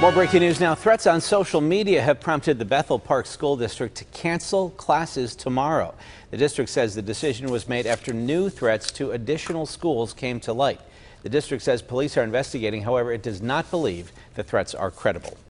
More breaking news now. Threats on social media have prompted the Bethel Park School District to cancel classes tomorrow. The district says the decision was made after new threats to additional schools came to light. The district says police are investigating, however, it does not believe the threats are credible.